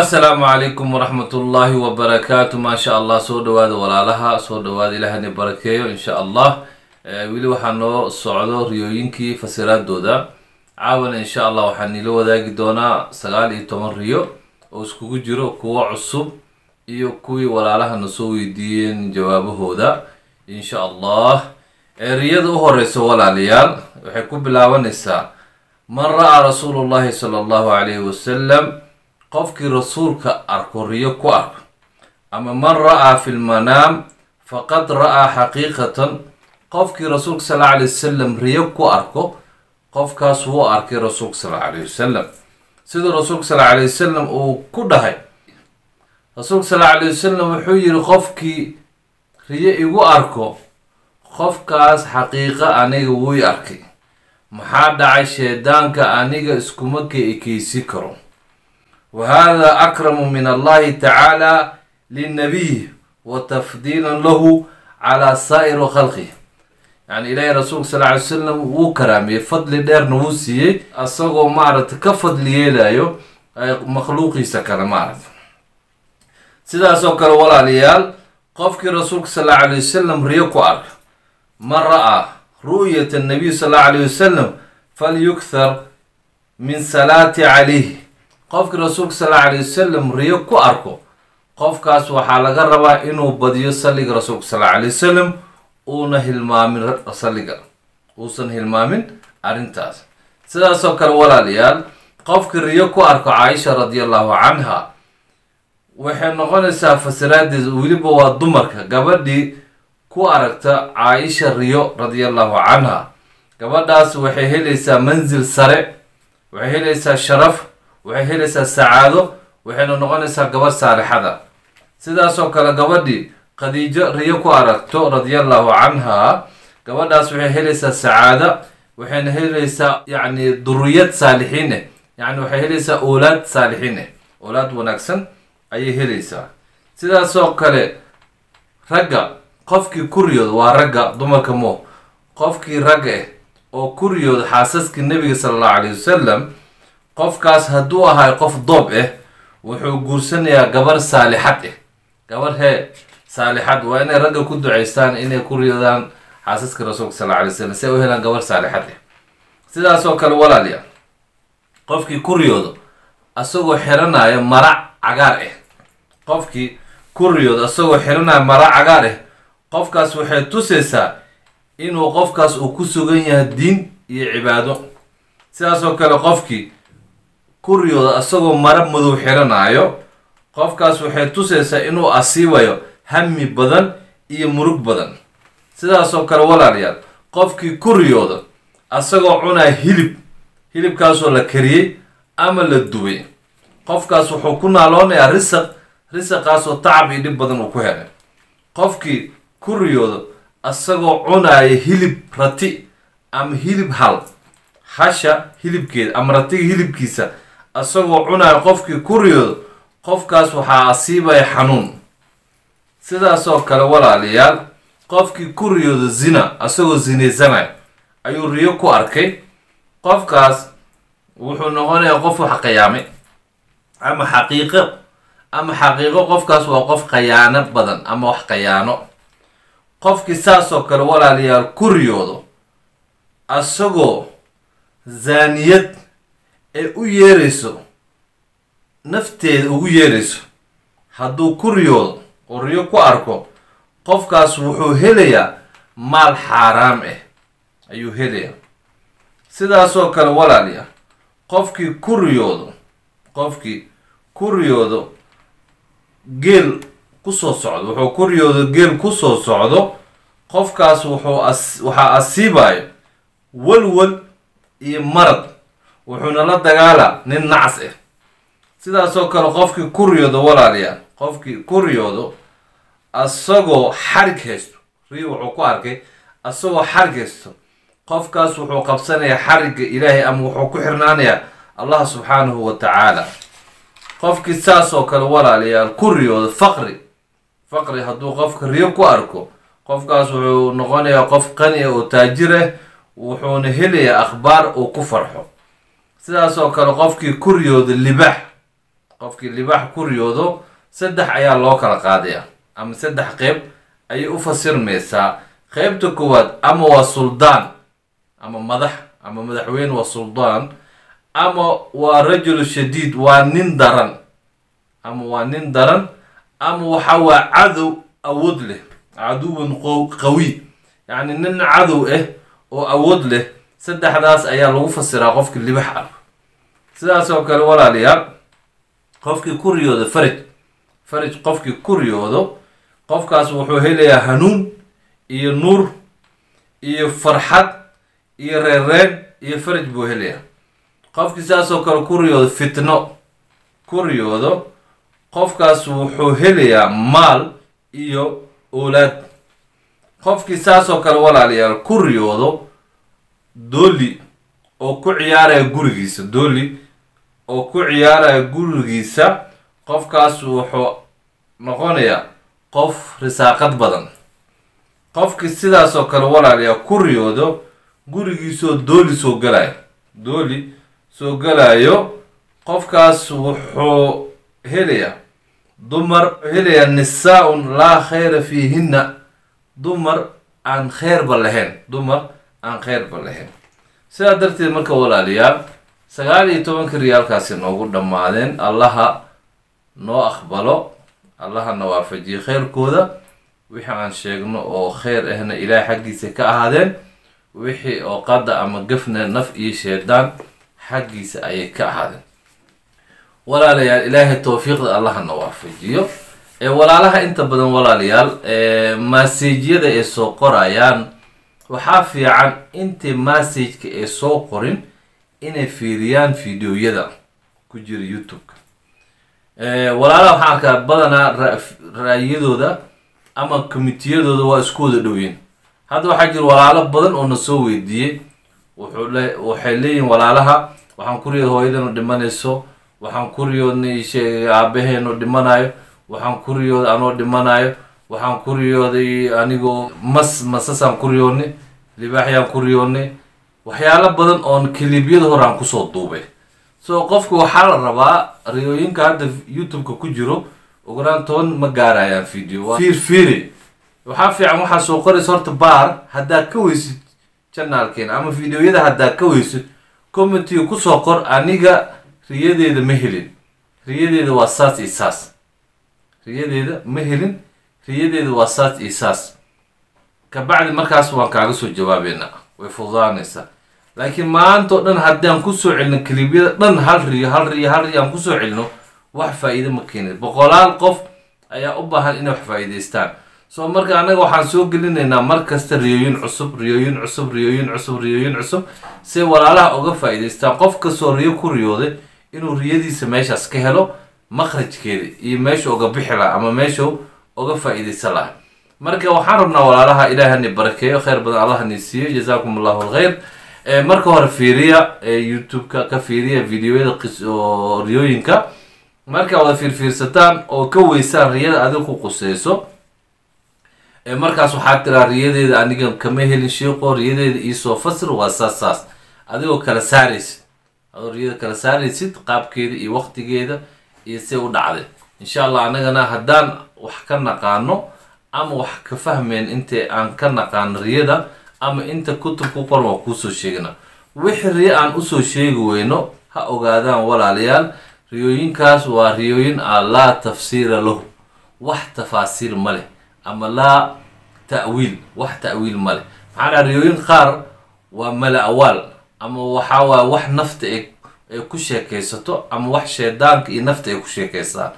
assalaamu calaykum waraxmat ullaahi wabarakaatu maasha allah soo dhawaada walaalaha soo dhawaada ilaahani barakeeyo insha allah weli waxaa noo socdo riyooyinkii fasiraadooda caawana insha allah waxaan niila wadaagi doonaa sagaal iyo toban riyo oo iskugu jiro kuwo cusub iyo kuwii walaalahana soo weydiiyeen jawaabahooda insha allah riyada u horeysa walaalayaal waxay ku bilaabanaysaa man ra'aa rasuulu llahi sala allahu calayhi wasalam qofkii rasuulka arko riyo ku arko. Ama man ra'aa fi lmanaam faqad ra'aa xaqiiqatan. Qofkii rasuulka sal alla alay wasalam riyo ku arko qofkaas wuu arkay rasuulka sal alla alayh wasalam siduu rasuulka sal alla alay wasalam uu ku dhahay. Rasuulka sal alla alay wasalam wuxuu yihi qofkii riyo igu arko qofkaas xaqiiqa aniga wuy arkay. Maxaa dhacay sheedaanka aniga iskuma ka ekeysi karo wa hada akramu min allahi tacaala linnabiy wa tafdiilan lahu calaa saa'iri khalqih yani ilaahay rasuulka sal ly salam wuu karaamiyey fadli dheerna wuu siiyey asagoo maaragta ka fadli yeelayo makhluuqiisa kale maaragta sidaasoo kale walaalayaal qofkii rasuulka sal alla alay wasalam riyo ku arka man ra'aa ru'yat annabiy sal alla alayh wasalam falyukthar min salaati calayh qofkii rasuulka sal alla alayh wasalam riyo ku arko qofkaas waxaa laga rabaa inuu badiyo salliga rasuulka sal alla alay wasalam uuna hilmaamin salliga uusan hilmaamin arrintaas. Sidaasoo kale walaalayaal qofkii riyo ku arko caaisha radi allahu canha waxay noqonaysaa fasiraadeeda weliba waa dumarka gabadhii ku aragta caaisha riyo radi allahu canha gabadhaas waxay helaysaa mansil sare waxay helaysaa sharaf waxay helaysaa sacaado waxayna noqonaysaa gabadh saalixada. Sidaasoo kale gabadhii khadiijo riyo ku aragto radiallahu canha gabadhaas waxay helaysaa sacaada waxayna helaysaa yacni duriyad saalixiineh yacni waxay helaysaa oolaad saalixiineh oolaad wanaagsan ayay helaysaa. Sidaasoo kale ragga qofkii kuriyooda waa ragga dumarka mo qofkii ragga ah oo kuriyooda xaasaskii nebiga sala allahu calayh wasalam qofkaas hadduu ahay qof doob ah wuxuu guursanayaa gabar saalixad ah gabar hee saalixad waa inay ragga ku duceystaan inay ku riyoodaan xaasaska rasuulka sal alay slam si ay u helaan gabar saalixad ah sidaasoo kale walaaliya qofkii ku riyoodo asagoo xiranaya mara cagaar ah qofkii ku riyoodo asagoo xiranaya mara cagaar ah qofkaas waxay tusaysaa inuu qofkaas uu ku sugan yahay diin iyo cibaado. Sidaasoo kale qofkii ku riyoodo asagoo mara madow xiranaayo qofkaas waxay tusaysaa inuu asiibayo hami badan iyo murug badan. Sidaasoo kale walaalayaal qofkii ku riyooda asagoo cunaya hilib hilibkaasoo la kariyey ama la dubay qofkaas wuxuu ku naaloonayaa risaq risaqaasoo tacab iyo dhib badan uu ku helay. Qofkii ku riyooda asagoo cunaya hilib rati ama hilib hal hasha hilibkeeda ama ratiga hilibkiisa asagoo cunaya qofkii ku riyoodo qofkaas waxaa asiibaya xanuun. Sidaasoo kale walaalayaal qofkii ku riyoodo zina asagoo zinaysanaya ayuu riyo ku arkay. Qofkaas wuxuu noqonayaa qof wax qayaamay ama xaqiiqo ama xaqiiqo qofkaas waa qof khayaano badan ama wax khayaano qofkii saasoo kale walaalayaal ku riyoodo asagoo zaaniyad ee u yeerayso nafteeda ugu yeerayso hadduu ku riyoodo oo riyo ku arko qofkaas wuxuu helayaa maal xaaraam ah ayuu helayaa. Sidaasoo kale walaaliya qofkii ku riyoodo qofkii ku riyoodo geel ku soo socdo wuxuu ku riyoodo geel ku soo socdo qofkaas wuxuu as waxaa asiibayo walwal iyo marad wuxuuna la dagaalaa nin nacas ah sidaasoo kale qofkii ku riyoodo walaalayaal qofkii ku riyoodo asagoo xarig haysto. Riyo wuxuu ku arkay asagoo xarig haysto. Qofkaas wuxuu qabsanayaa xarigga ilaahay ama wuxuu ku xirnaanayaa allah subxaanahu wa tacaala. Qofkii saasoo kale walaalayaal ku riyoodo faqri. Faqri hadduu qofka riyo ku arko qofkaas wuxuu noqonayaa qof qani ah oo taajir ah wuxuuna helayaa akhbaar uu ku farxo sidaasoo kale qofkii ku riyooda libaax qofkii libaax ku riyoodo saddex ayaa loo kala qaadaya ama saddex qeyb ayay u fasirmaysaa. Qeybta koowaad ama waa suldaan ama madax ama madaxweyne waa suldaan ama waa rajulu shadiid waa nin daran ama waa nin daran ama waxa waa cadow awood leh caduwan qawi. Yacni nin cadow ah oo awood leh saddexdaas ayaa lagu fasiraa qofkii libax ah. Sidaas oo kale walaalayaal qofkii ku riyoodo faraj faraj qofkii ku riyoodo qofkaas wuxuu helayaa hanuun iyo nuur iyo farxad iyo reerreen iyo faraj buu helayaa. Qofkii sidaas kale ku riyoodo fitno ku riyoodo qofkaas wuxuu helayaa maal iyo oolaad qofkii saas oo kale walaalayaal ku riyoodo dooli oo ku ciyaaraya gurigiisa. Dooli oo ku ciyaaraya gurigiisa qofkaas wuxuu noqonayaa qof risaaqad badan. Qofkii sidaas oo kale walaalayaal ku riyoodo gurigiisoo dooli soo galayo dooli soo galayo qofkaas wuxuu helayaa dumar helayaa nisaa-un laa khayra fiihinna. Dumar aan kheyrba lahayn. Dumar aan kheyrba lahayn. Sidaa darteed marka walaalayaal sagaal iyo tobanka riyaalkaasi noogu dhammaadeen allaha noo aqbalo allahana waafajiye kheyrkooda wixii aan sheegno oo kheyr ahna ilaah xaggiisa ka ahaadeen wixii oo qada ama gafna naf iyo sheedaan xaggiisa ayay ka ahaadeen. Walaalayaal ilaahay towfiiqda allahana waafajiyo. Ee walaalaha inta badan walaalayaal massajyada ay soo qorayaan waxaa fiican intay massageka ay soo qorin inay fiiriyaan videoyada ku jira youtube-ka. Walaalaha waxaan arkaa badanaa ra-yadooda ama komitiyadooda waa isku wada dhowyin hadda waxaa jira walaalo badan oo na soo weydiiyey. Waxay leeyihiin walaalaha waxaan ku riyooda hooyadanu dhimanayso. Waxaan ku aabaheenu dhimanayo waxaan ku riyooday anoo dhimanayo waxaan ku riyooday anigoo mas masasaan ku riyoodnay libaaxyaan ku riyoodnay waxyaalo badan oon kilibyada hore aan ku soo duubay. So qofka waxaa la rabaa riyooyinka hadda youtube-ka ku jiro ugulaan toban ma gaarayaan video fiir fiiri. Waxaa fiican waxaa soo qoraysa horta baar haddaad ka weysid janaalkeena ama videoyada haddaad ka weysid commentiga ku soo qor aniga riyadeeda ma helin. Riyadeeda waa saas iyo saas. Riyadeeda ma helin riyadeeda waa saas iyo saas. Kabacdi markaas waan kaaga soo jawaabeynaa way fududaanaysaa laakiin maanta o dhan haddaan ku soo celino kilibyada dhan hal riyo hal riyo hal riyo aan ku soo celino wax faa-iido ma keenin. Boqolaal qof ayaa u baahan inay wax faa-iideystaan soo marka annaga waxaan soo gelinaynaa mar kasta riyooyin cusub riyooyin cusub riyooyin cusub riyooyin cusub si walaalaha uga faa-iideystaan qof kastoo riyo ku riyooday inuu riyadiisa meeshaas ka helo makhrajkeeda iyo meesha uga bixi laha ama meeshuu uga faa-iideysan laha marka waxaan rabnaa walaalaha ilaahani barakeeyo kheyr badan allahani siiyo jazaakum allahu alkhayr marka hore fiiriya youtube-ka ka fiiriya videoyada oo riyooyinka. Markaa wada fiirfiirsataan oo ka weysaan riyada adiga ku quseyso markaas waxaa tiraa riyadeeda aniga kama helin sheeqo riyadeeda iisoo fasir waa saas saas. Adigoo kala saaraysid adoo riyada kala saaraysid qaabkeeda iyo waqtigeeda iyo see u dhacday. Insha allah anagana haddaan wax ka naqaano ama wax ka fahmeyn intay aan ka naqaano riyada ama inta kutub ku qoran waa kuusoo sheegana wixii riyo aan u soo sheegi weyno ha ogaadaan walaalayaal riyooyinkaas waa riyooyin a laa tafsiira lahu. Wax tafaasiir ma leh ama laa ta'wiil wax ta'wiil ma leh. Maxaa dhaha riyooyin qaar waa mala awaal ama waxaa waaya wax nafta ay ku sheekaysato ama wax sheedaanka iyo nafta ay ku sheekaystaan